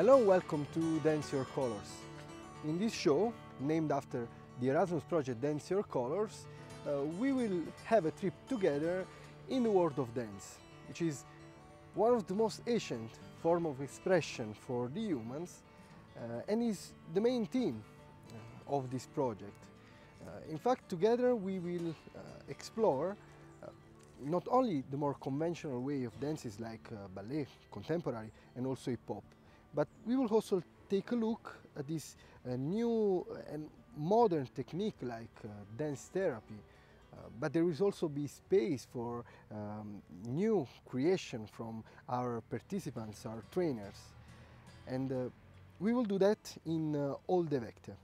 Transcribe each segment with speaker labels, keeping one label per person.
Speaker 1: Hello, welcome to Dance Your Colors. In this show, named after the Erasmus project Dance Your Colors, uh, we will have a trip together in the world of dance, which is one of the most ancient form of expression for the humans uh, and is the main theme uh, of this project. Uh, in fact, together we will uh, explore uh, not only the more conventional way of dances like ballet, contemporary and also hip hop, but we will also take a look at this uh, new and modern technique like uh, dance therapy. Uh, but there will also be space for um, new creation from our participants, our trainers. And we will do that in uh, Olde Vechte.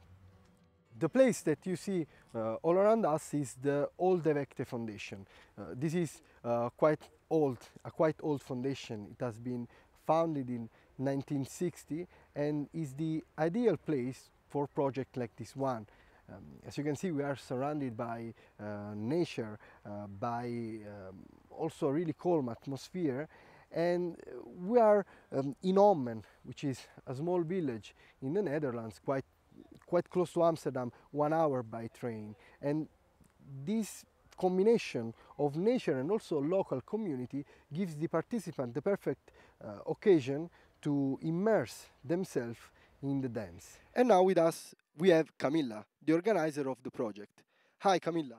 Speaker 1: The place that you see uh, all around us is the Olde Vechte Foundation. Uh, this is uh, quite old, a quite old foundation. It has been founded in 1960 and is the ideal place for projects like this one. Um, as you can see, we are surrounded by uh, nature, uh, by um, also a really calm atmosphere, and we are um, in Ommen, which is a small village in the Netherlands, quite quite close to Amsterdam, one hour by train. And this combination of nature and also local community gives the participant the perfect uh, occasion to immerse themselves in the dance. And now with us we have Camilla, the organizer of the project. Hi Camilla,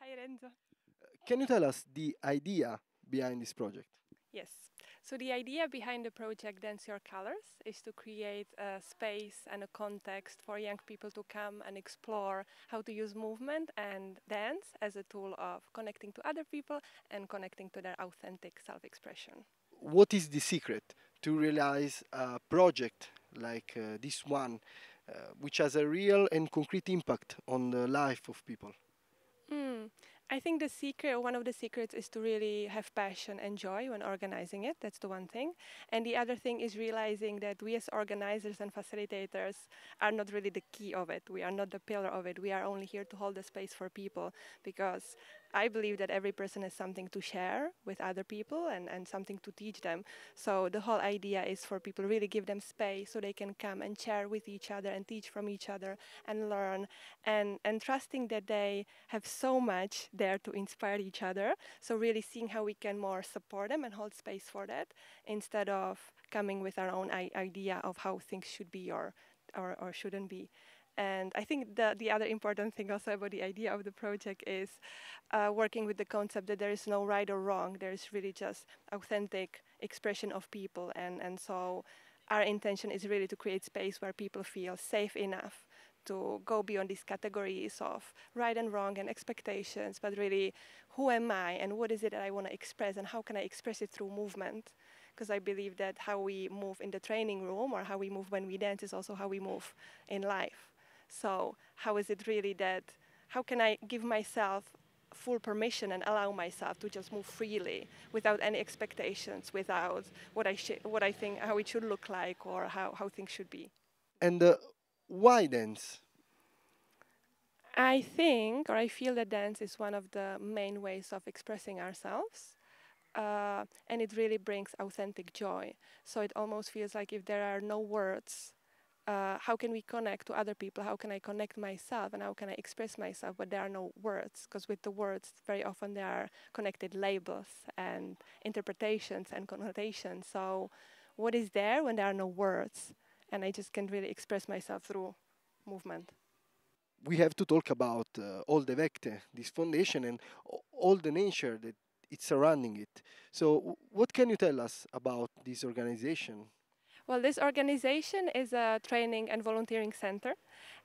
Speaker 2: Hi Renzo.
Speaker 1: Uh, can you tell us the idea behind this project?
Speaker 2: Yes. So the idea behind the project Dance Your Colors is to create a space and a context for young people to come and explore how to use movement and dance as a tool of connecting to other people and connecting to their authentic self-expression.
Speaker 1: What is the secret to realize a project like uh, this one, uh, which has a real and concrete impact on the life of people?
Speaker 2: Mm. I think the secret, one of the secrets, is to really have passion and joy when organizing it. That's the one thing. And the other thing is realizing that we, as organizers and facilitators, are not really the key of it. We are not the pillar of it. We are only here to hold the space for people because I believe that every person has something to share with other people and, and something to teach them. So the whole idea is for people really give them space so they can come and share with each other and teach from each other and learn and, and trusting that they have so much there to inspire each other. So really seeing how we can more support them and hold space for that instead of coming with our own idea of how things should be or, or, or shouldn't be. And I think the, the other important thing also about the idea of the project is uh, working with the concept that there is no right or wrong. There is really just authentic expression of people. And, and so our intention is really to create space where people feel safe enough to go beyond these categories of right and wrong and expectations, but really who am I and what is it that I want to express and how can I express it through movement? Because I believe that how we move in the training room or how we move when we dance is also how we move in life. So, how is it really that, how can I give myself full permission and allow myself to just move freely without any expectations, without what I, sh- what I think, how it should look like or how, how things should be?
Speaker 1: And uh, why dance?
Speaker 2: I think, or I feel that dance is one of the main ways of expressing ourselves. Uh, and it really brings authentic joy. So it almost feels like if there are no words, uh, how can we connect to other people? How can I connect myself and how can I express myself? But there are no words, because with the words, very often there are connected labels and interpretations and connotations. So, what is there when there are no words? And I just can't really express myself through movement.
Speaker 1: We have to talk about uh, Olde Vechte, this foundation, and all the nature that it's surrounding it. So, what can you tell us about this organization?
Speaker 2: Well, this organization is a training and volunteering center.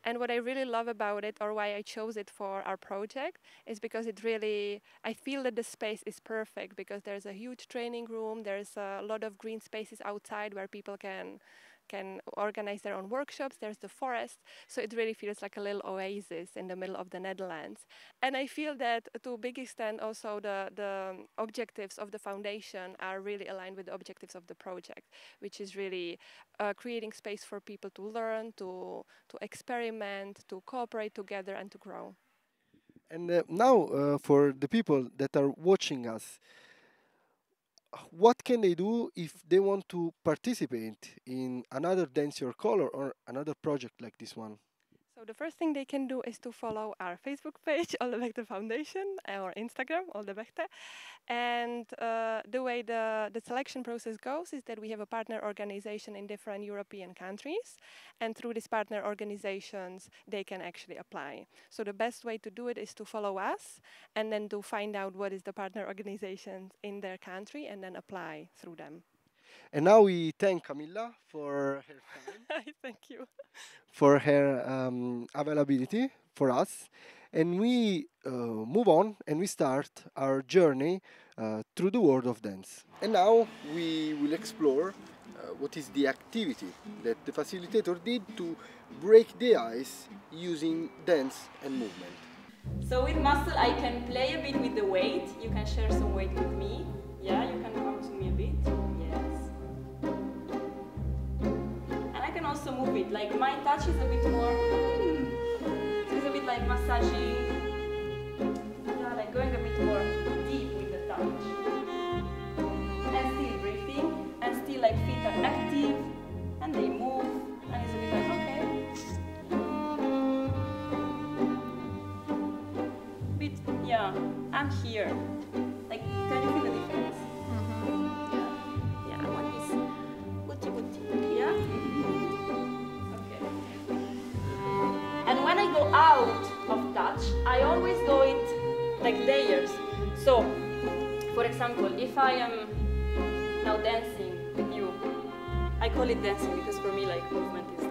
Speaker 2: And what I really love about it, or why I chose it for our project, is because it really, I feel that the space is perfect because there's a huge training room, there's a lot of green spaces outside where people can can organize their own workshops. There's the forest, so it really feels like a little oasis in the middle of the Netherlands. And I feel that to a big extent, also the the objectives of the foundation are really aligned with the objectives of the project, which is really uh, creating space for people to learn, to to experiment, to cooperate together, and to grow.
Speaker 1: And uh, now, uh, for the people that are watching us, what can they do if they want to participate in another Dance Your Color or another project like this one?
Speaker 2: So the first thing they can do is to follow our Facebook page, All the Olde Vechte Foundation, or Instagram, All the Olde Vechte. And uh, the way the, the selection process goes is that we have a partner organization in different European countries. And through these partner organizations, they can actually apply. So the best way to do it is to follow us and then to find out what is the partner organization in their country and then apply through them.
Speaker 1: And now we thank Camilla for her time.
Speaker 2: thank you.
Speaker 1: For her um, availability for us. And we uh, move on and we start our journey uh, through the world of dance. And now we will explore uh, what is the activity that the facilitator did to break the ice using dance and movement.
Speaker 3: So with muscle I can play a bit with the weight. You can share some weight with me. Like my touch is a bit more, hmm, it's a bit like massaging, yeah, like going a bit more deep with the touch. And still breathing, and still like feet are active, and they move, and it's a bit like, okay. Bit, yeah, I'm here. Out of touch, I always go it like layers. So, for example, if I am now dancing with you, I call it dancing because for me like movement is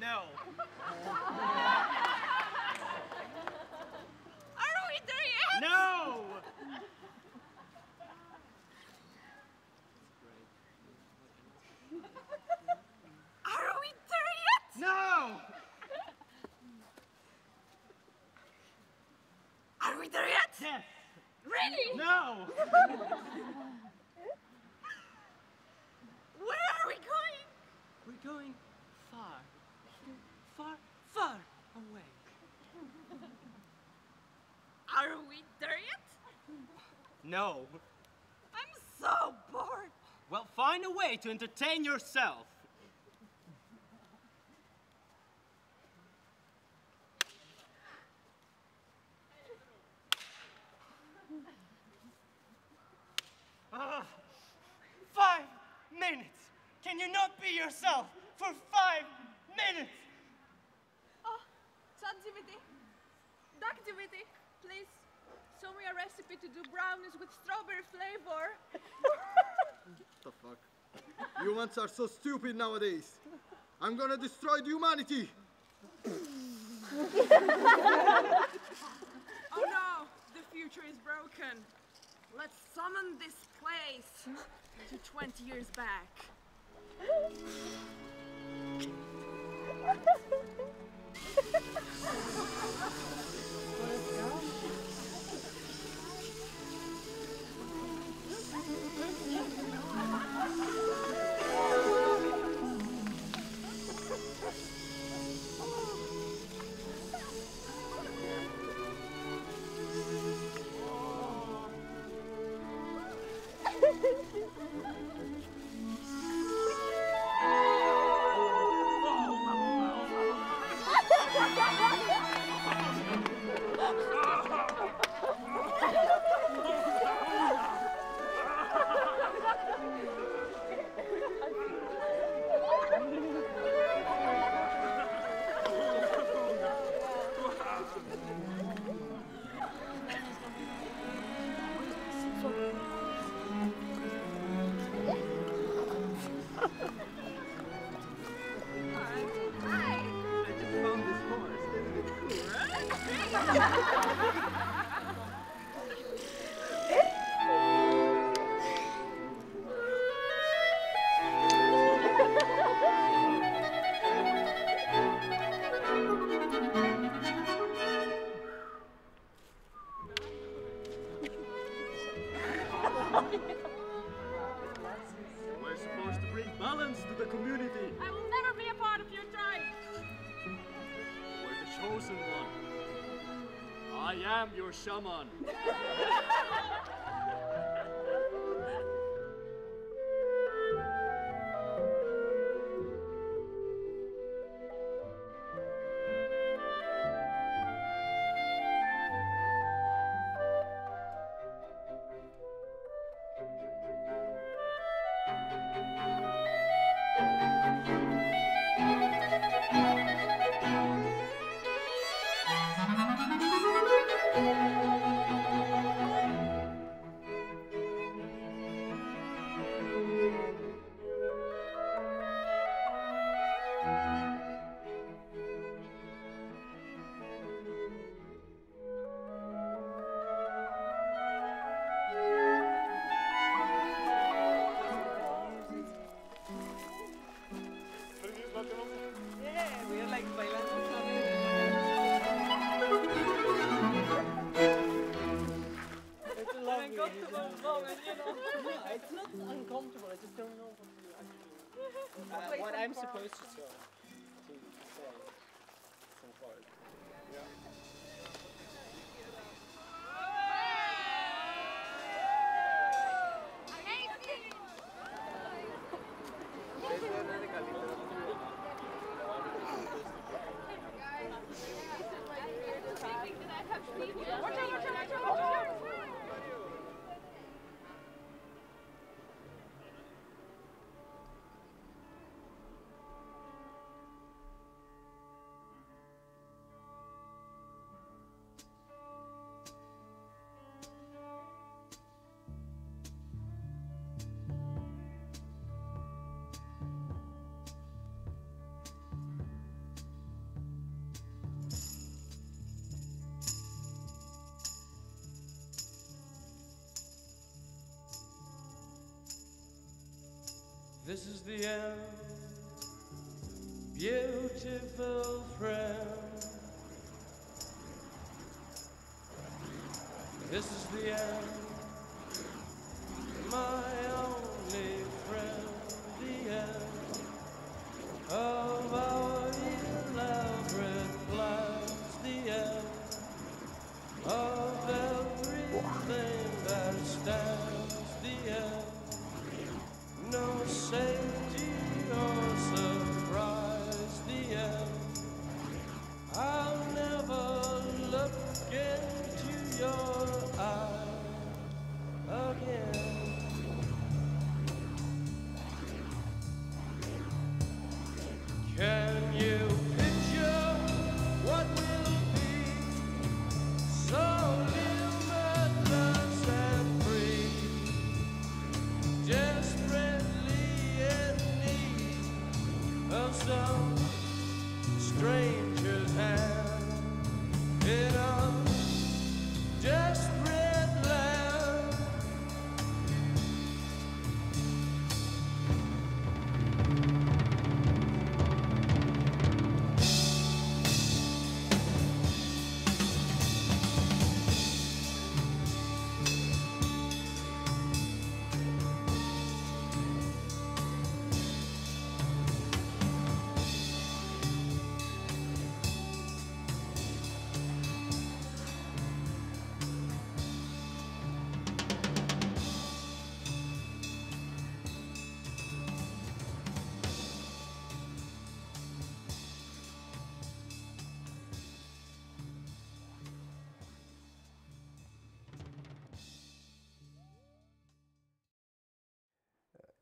Speaker 4: No.
Speaker 5: Are we there yet?
Speaker 4: No!
Speaker 5: Are we there yet?
Speaker 4: No!
Speaker 5: Are we there yet?
Speaker 4: Yes!
Speaker 5: Really?
Speaker 4: No!
Speaker 5: Where are we going?
Speaker 4: We're going far, far, far away.
Speaker 5: Are we there yet?
Speaker 4: No.
Speaker 5: I'm so bored.
Speaker 4: Well, find a way to entertain yourself. Ah, five minutes! Can you not be yourself for five minutes?
Speaker 6: Oh, ChatGPT, DuckGPT, please show me a recipe to do brownies with strawberry flavor.
Speaker 1: the fuck? Humans are so stupid nowadays. I'm gonna destroy the humanity.
Speaker 6: Oh no, the future is broken. Let's summon this place to 20 years back.
Speaker 7: am your shaman.
Speaker 8: This is the end, beautiful friend. This is the end,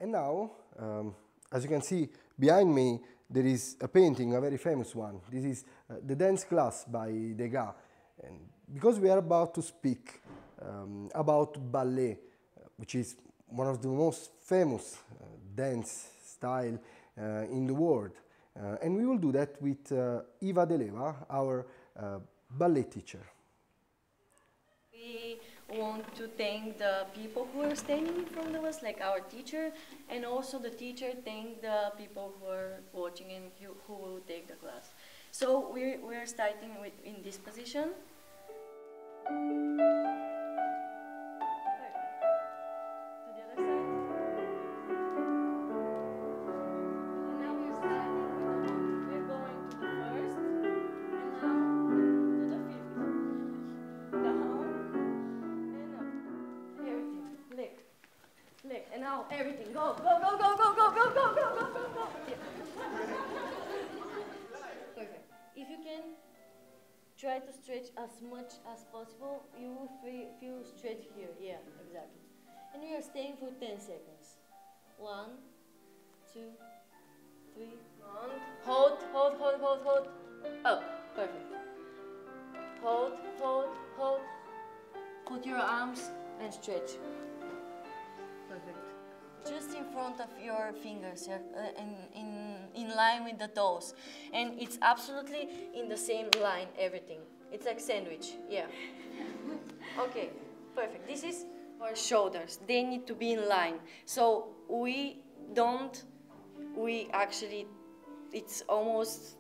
Speaker 8: And
Speaker 1: now, um, as you can see behind me, there is a painting, a very famous one. This is uh, the dance class by Degas. And because we are about to speak um, about ballet, uh, which is one of the most famous uh, dance style uh, in the world, uh, and we will do that with uh, Eva Deleva, our ballet teacher.
Speaker 9: Want to thank the people who are standing in front of us, like our teacher, and also the teacher thank the people who are watching and who, who will take the class. So we're, we're starting with in this position. Stretch as much as possible, you will feel, feel stretch here. Yeah, exactly. And we are staying for 10 seconds. One, two, three. One, two, three, one. Hold, hold, hold, hold, hold. Up. Perfect. Hold, hold, hold. Put your arms and stretch. Perfect. Just in front of your fingers, yeah, uh, in, in, in line with the toes. And it's absolutely in the same line, everything. It's like sandwich, yeah. Okay, perfect. This is our shoulders. They need to be in line. So we don't, we actually, it's almost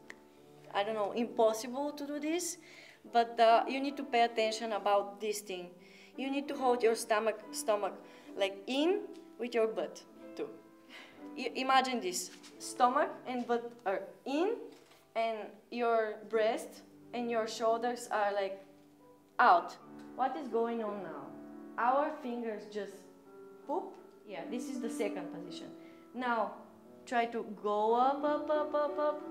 Speaker 9: I don't know, impossible to do this, but uh, you need to pay attention about this thing. You need to hold your stomach, stomach like in with your butt too. Imagine this: stomach and butt are in, and your breast and your shoulders are like out. What is going on now? Our fingers just poop. Yeah, this is the second position. Now try to go up, up, up, up, up,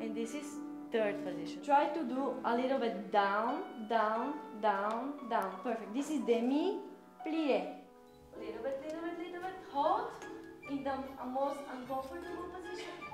Speaker 9: and this is third position. Try to do a little bit down, down, down, down. Perfect. This is demi plie. Little bit, little bit, little bit. Hold in the most uncomfortable position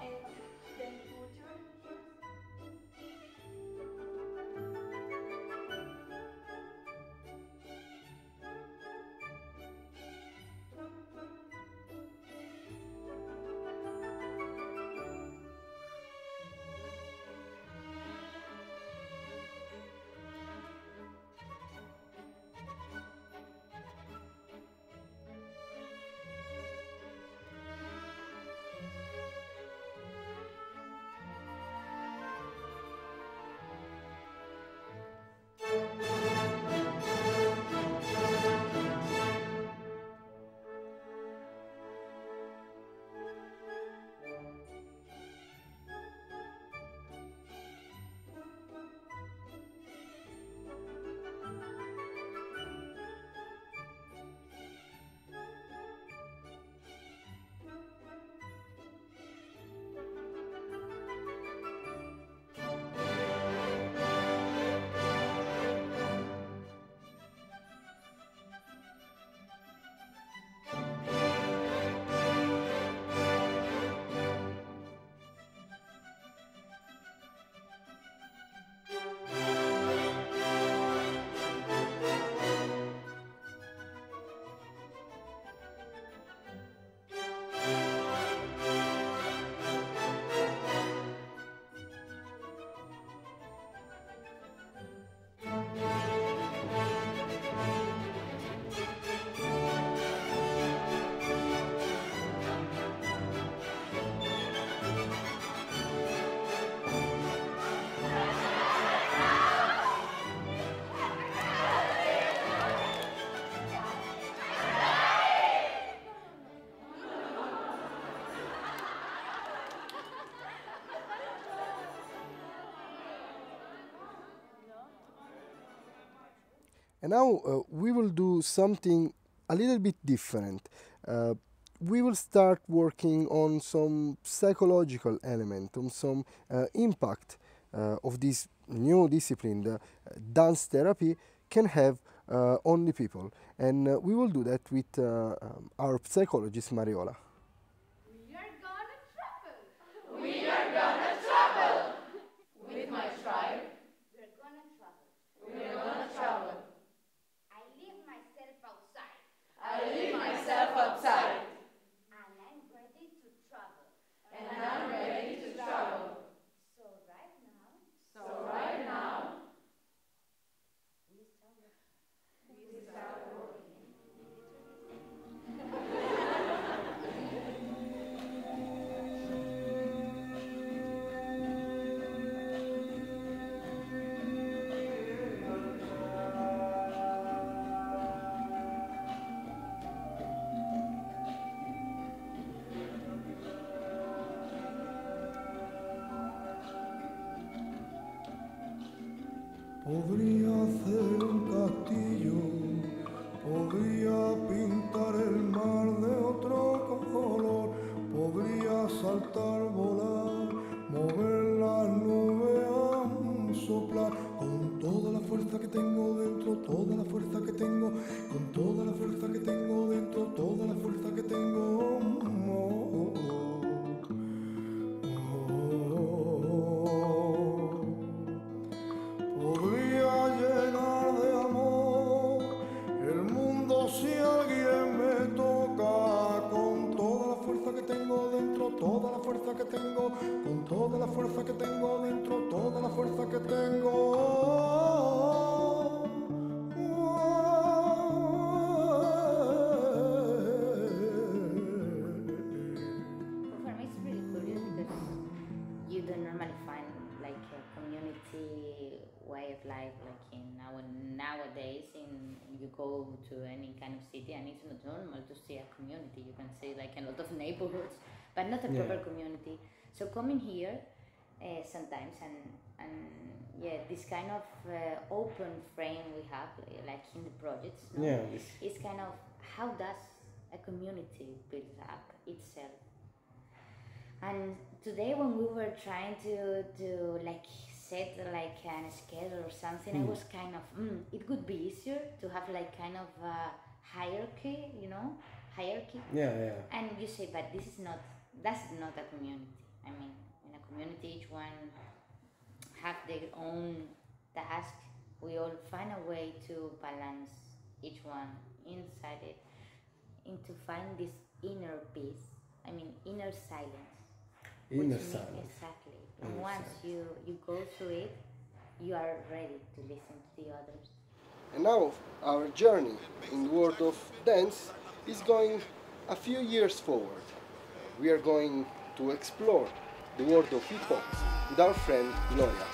Speaker 9: And
Speaker 10: now uh, we will do something a little bit different. Uh, we will start working on some psychological element, on some uh, impact uh, of this new discipline, the uh, dance therapy, can have uh, on the people. And we will do that with um, our psychologist Mariola.
Speaker 11: Not a
Speaker 10: Yeah.
Speaker 11: proper community. So coming here uh, sometimes and and yeah, this kind of uh, open frame we have like in the projects. no?
Speaker 10: Yeah, this-
Speaker 11: it's kind of how does a community build up itself and today when we were trying to to like set like a schedule or something, I
Speaker 10: Hmm.
Speaker 11: was kind of mm, it would be easier to have like kind of a hierarchy, you know, hierarchy.
Speaker 10: Yeah, yeah.
Speaker 11: And you say, but this is not that's not a community. I mean, in a community, each one have their own task. We all find a way to balance each one inside it, and to find this inner peace. I mean, inner silence.
Speaker 10: Inner silence.
Speaker 11: Exactly. And once you you go through it, you are ready to listen to the others.
Speaker 10: And now our journey in the world of dance is going a few years forward. We are going to explore the world of hip hop with our friend Gloria.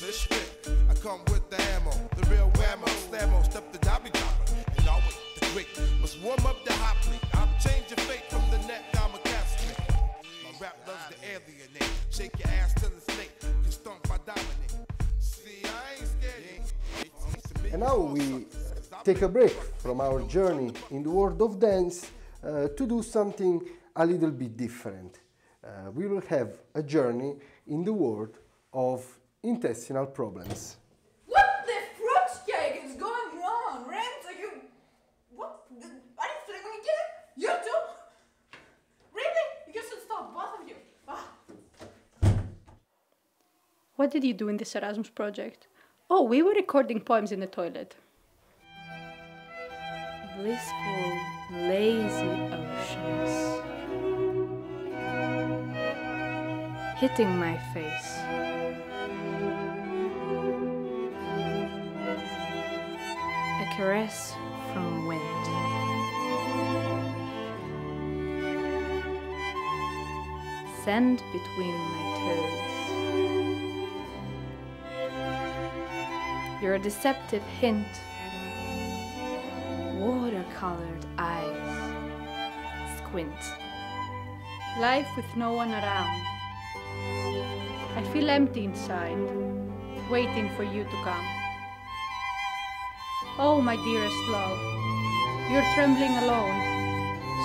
Speaker 1: This spit, I come with the ammo, the real whammo, slammo, step the dobby dropper, and always the quick. Must warm up the hot plate. I'm changing fate from the neck, I'm a casket. My rap loves to alienate. Shake your ass till it's late. Can stomp, I dominate. See, I ain't scared.
Speaker 10: And now we
Speaker 1: take a break from our journey in the world of dance uh, to do something a little bit different. Uh, we will have a journey in the world of intestinal problems.
Speaker 6: What the fruitcake is going on? Rent, are you. What? Are you flaming again? You too? Really? You should stop, both of you. Ah.
Speaker 12: What did you do in this Erasmus project? Oh, we were recording poems in the toilet.
Speaker 13: Blissful, lazy oceans. Hitting my face. Caress from wind. Sand between my toes. You're a deceptive hint. Watercolored eyes. Squint.
Speaker 12: Life with no one around. I feel empty inside, waiting for you to come. Oh, my dearest love, you're trembling alone,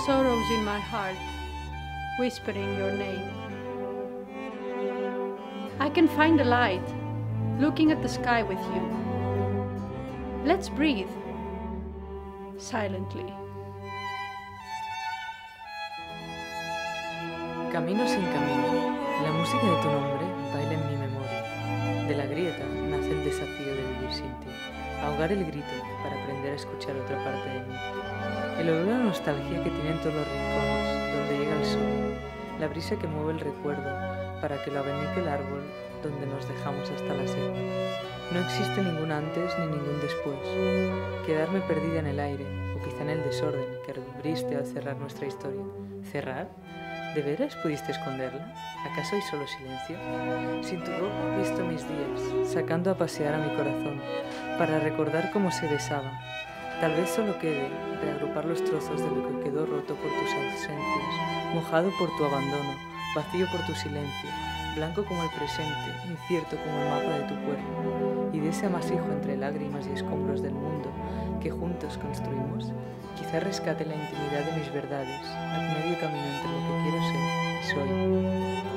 Speaker 12: sorrows in my heart, whispering your name. I can find a light, looking at the sky with you. Let's breathe silently.
Speaker 14: Camino sin camino, la música de tu nombre baila en mi memoria. De la grieta nace el desafío de vivir sin ti, ahogar el grito para aprender a escuchar otra parte de mí. El olor a nostalgia que tienen todos los rincones, donde llega el sol, la brisa que mueve el recuerdo para que lo abenique el árbol donde nos dejamos hasta la sed. No existe ningún antes ni ningún después. Quedarme perdida en el aire, o quizá en el desorden que recubriste al cerrar nuestra historia. ¿Cerrar? ¿De veras pudiste esconderla? ¿Acaso hay solo silencio? Sin tu ropa he visto mis días, sacando a pasear a mi corazón, para recordar cómo se besaba. Tal vez solo quede reagrupar los trozos de lo que quedó roto por tus ausencias, mojado por tu abandono, vacío por tu silencio, blanco como el presente, incierto como el mapa de tu cuerpo, y de ese amasijo entre lágrimas y escombros del mundo que juntos construimos, quizá rescate la intimidad de mis verdades, a medio camino entre lo que quiero ser y soy.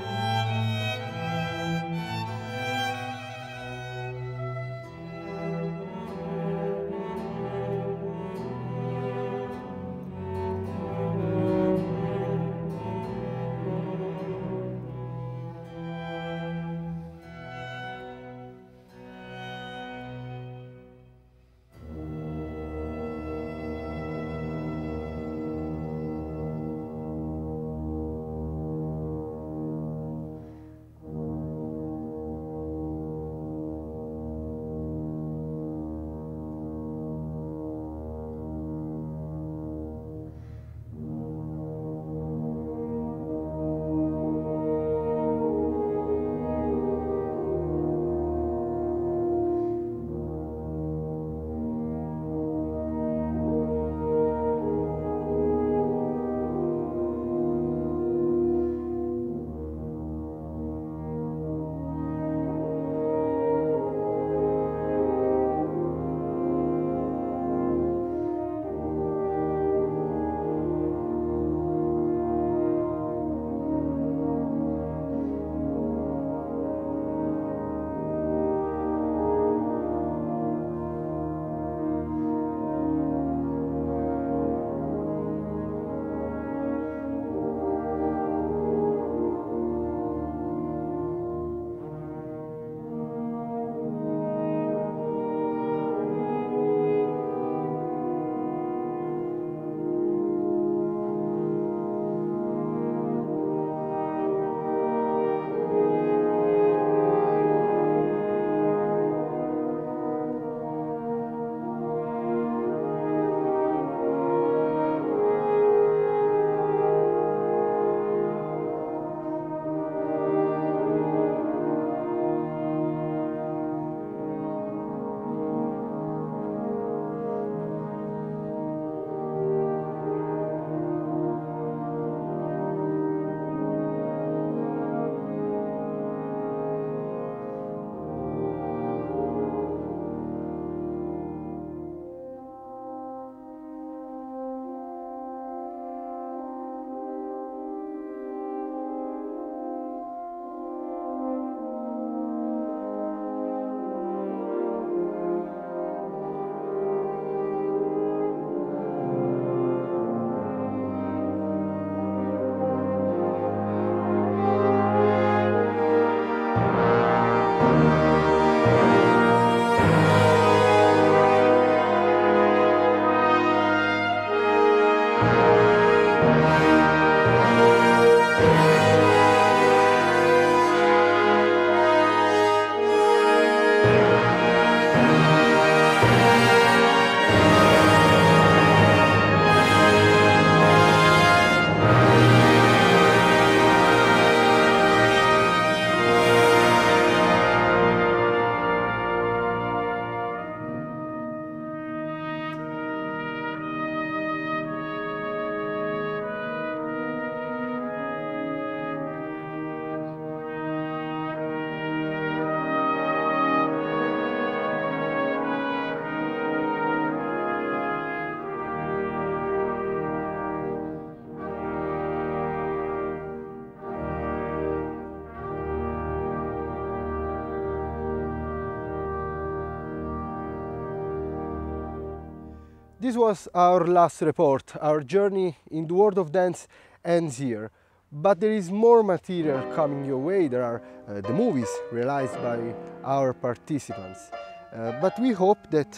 Speaker 1: This was our last report. Our journey in the world of dance ends here. But there is more material coming your way. There are uh, the movies realized by our participants. Uh, but we hope that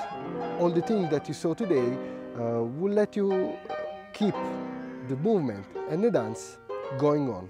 Speaker 1: all the things that you saw today uh, will let you keep the movement and the dance going on.